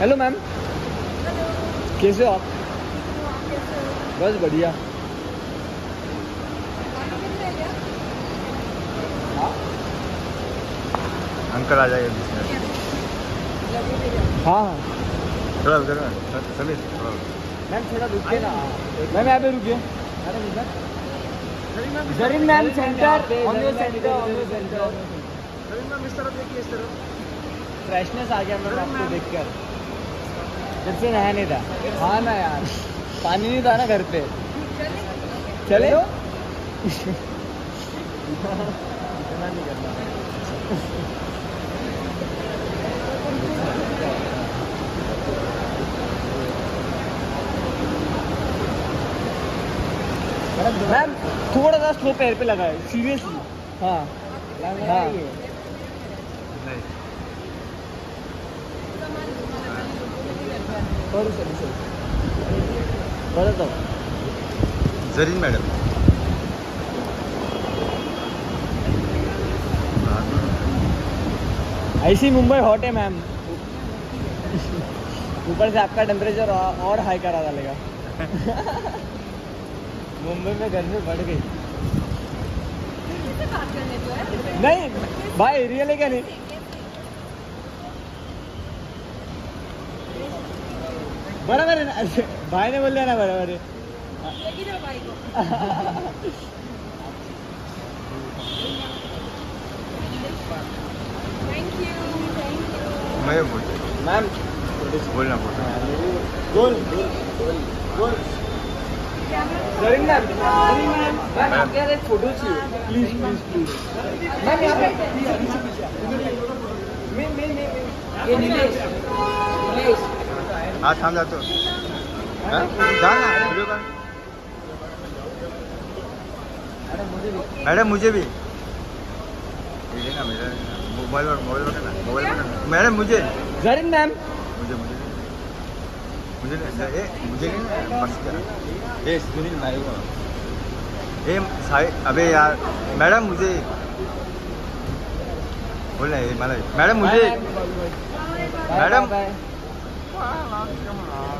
Hello ma'am कैसे हो आप? बस बढ़िया। अंकल आ जाएँगे बीच में। हाँ। हाँ थोड़ा उधर थोड़ा मैम थोड़ा रुकिए ना। मैम यहाँ पे रुकिए। Zareen ma'am centre on your centre on your centre इस तरफ़ देखिए इस तरफ़। फ्रेशनेस आ गया मैम आपको देख कर जब से नया नहीं था। हाँ ना यार। पानी नहीं था ना घर पे। चले? इतना नहीं करना मैम थोड़ा सा स्लो पैर पे लगा है। सीरियसली हाँ। हाँ सॉरी सॉरी सॉरी बरं तो जरीन मैडम. ऐसी मुंबई हॉट है मैम ऊपर से आपका टेम्परेचर और हाई करा डालेगा. मुंबई में गर्मी बढ़ गई. नहीं भाई रियल है क्या नहीं? बराबर है ना? भाई ने बोल दिया ना बराबर है। मैं बोल मैम बोलना बोलना मैम जरीन मैम मैम आपके यहाँ एक फ़ोटो चाहिए। Please please please. मैम यहाँ पे मैं मैं मैं ये नीलेश नीलेश। हाँ थाम जा तो। हाँ? जा ना वीडियो मैडम मुझे भी। ये मेरा मोबाइल मोबाइल मोबाइल पर मैडम मुझे। जरीन मैम। मुझे मुझे। मुझे ए मुझे नहीं बस करा ए सुनील मारेगा ए साई अबे यार मैडम मुझे। बोल रहे मला। मैडम मुझे। मैडम 快了วร้